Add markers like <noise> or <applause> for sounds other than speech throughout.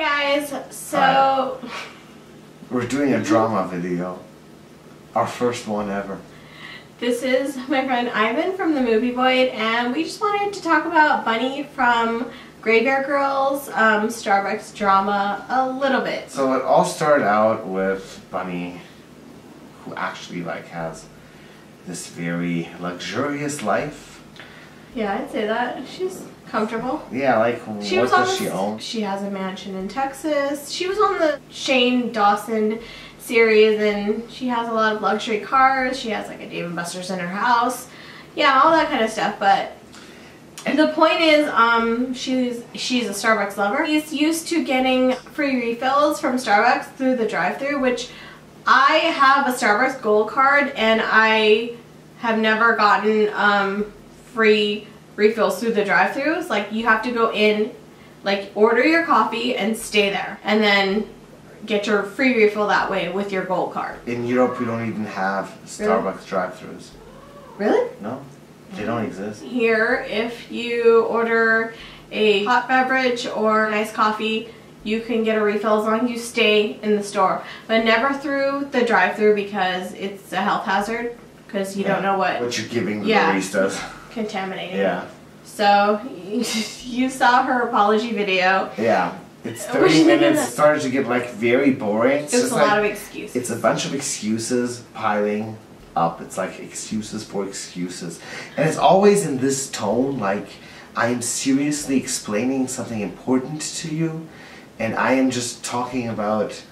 guys. So We're doing a drama video. Our first one ever. this is my friend Ivan from the Movie Void, and we just wanted to talk about Bunny from Graveyard Girls, um, Starbucks drama a little bit. So it all started out with Bunny, who actually like has this very luxurious life. Yeah, I'd say that she's comfortable. Yeah, like She what was on does she own? She has a mansion in Texas. She was on the Shane Dawson series, and she has a lot of luxury cars. She has like a Dave and Buster's in her house. Yeah, all that kind of stuff. But the point is, um, she's she's a Starbucks lover. She's used to getting free refills from Starbucks through the drive-through, which I have a Starbucks Gold card, and I have never gotten um, free refills through the drive-throughs. Like you have to go in, like order your coffee and stay there, and then get your free refill that way with your Gold card. In Europe, we don't even have Really? Starbucks drive-throughs. Really? No, they don't exist. Here, if you order a hot beverage or an iced coffee, you can get a refill as long as you stay in the store, but never through the drive-through because it's a health hazard because you don't know what What you're giving the Yeah. baristas. <laughs> contaminating. Yeah, So <laughs> you saw her apology video. yeah. It's What 30 you think of minutes. It started to get like very boring. It's It was just a like, lot of excuses. It's a bunch of excuses piling up. It's like excuses for excuses. And it's always in this tone like I am seriously explaining something important to you and I am just talking about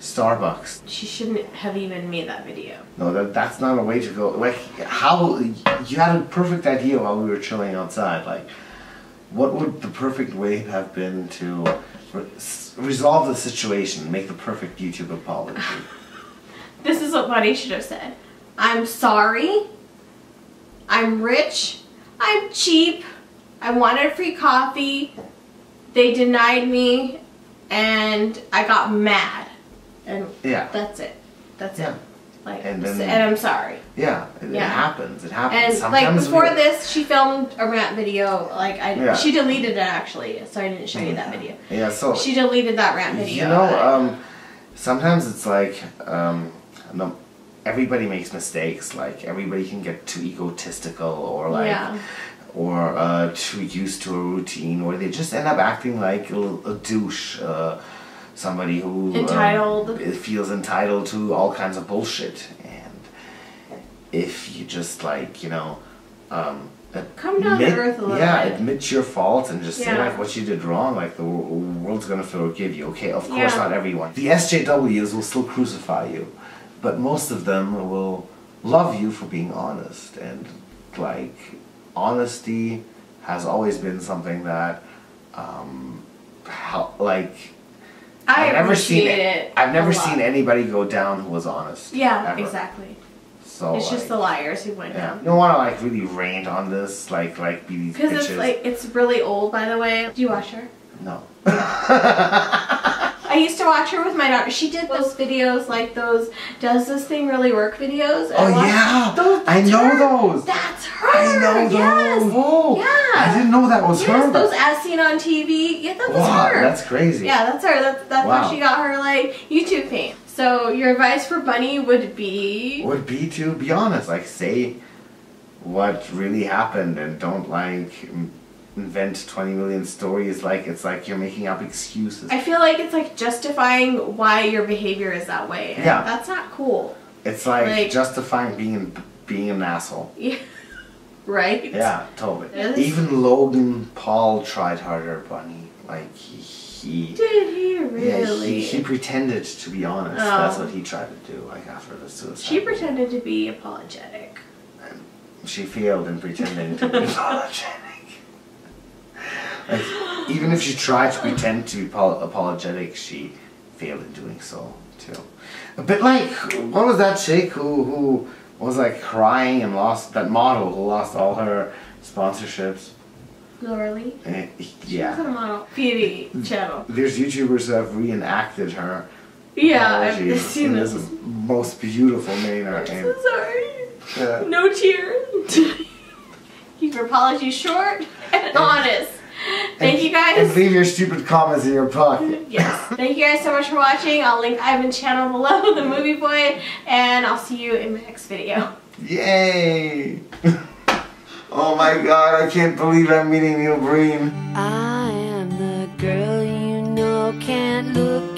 Starbucks. she shouldn't have even made that video. No, that that's not a way to go. Like how you had a perfect idea while we were chilling outside. Like what would the perfect way have been to re- resolve the situation, make the perfect YouTube apology? <laughs> This is what Bunny should have said. I'm sorry. I'm rich. I'm cheap. I wanted free coffee. They denied me and I got mad. And Yeah. that's it. That's Yeah. it. Like And then- and I'm sorry. Yeah, it, Yeah. it happens. It happens. And like before we- this, she filmed a rant video. Like I, Yeah. she deleted it actually, so I didn't show you that video. Yeah, so She deleted that rant video. you know, um, sometimes it's like um, no, everybody makes mistakes. Like everybody can get too egotistical or like Yeah. or uh, too used to a routine, or they just end up acting like a, a douche. Uh, somebody who um, feels entitled to all kinds of bullshit, and if you just like you know. Um, Come down to admit- earth a little yeah, bit. admit your fault and just say like what you did wrong. Like the world's gonna forgive you. Okay, of course Yeah. not everyone. The SJWs will still crucify you, but most of them will love you for being honest. And like honesty has always been something that, um, how, like I I've never seen it. I've never seen anybody go down who was honest. Yeah, ever. exactly. So it's just the liars who went yeah. down. You don't want to like really rain on this, like like be these Because it's like it's really old, by the way. Do you watch her? no. <laughs> I used to watch her with my daughter. She did those videos, like those "Does this thing really work?" videos. Oh I yeah, those. I know her. those. That's her. I know yes. those. Oh, Yeah. I didn't know that was Yes, her. those as seen on TV. Yeah, that was wow, her. that's crazy. yeah, that's her. That's that's Wow. how she got her like YouTube fame. So your advice for Bunny would be Would be to be honest, like say what really happened, and don't like invent twenty million stories. Like it's like you're making up excuses. I feel like it's like justifying why your behavior is that way. And Yeah. That's not cool. it's like, like- justifying being being an asshole. Yeah. <laughs> right? Yeah, totally. Yes. Even Logan Paul tried harder, Bunny. Like he. he Did he Yeah, really? he, he pretended to be honest. Oh. That's what he tried to do, like after the suicide. she pretended to be apologetic. And she failed in pretending to be <laughs> apologetic. Like, even if she tried to pretend to be pol- apologetic, she failed in doing so too. A bit like what was that chick who who was like crying and lost that model who lost all her sponsorships. Lee? Eh, She was on yeah, a model. Channel. there's YouTubers who have reenacted her Yeah, I've seen in this. this most beautiful manner. I'm so sorry. uh, No tears. <laughs> Keep your apologies short and honest. Thank you guys. And leave your stupid comments in your pocket. <laughs> Yes. Thank you guys so much for watching. I'll link Ivan's channel below, the Movie Void, and I'll see you in my next video. Yay! <laughs> oh my god, I can't believe I'm meeting Neil Breen. I am the girl you know can't look you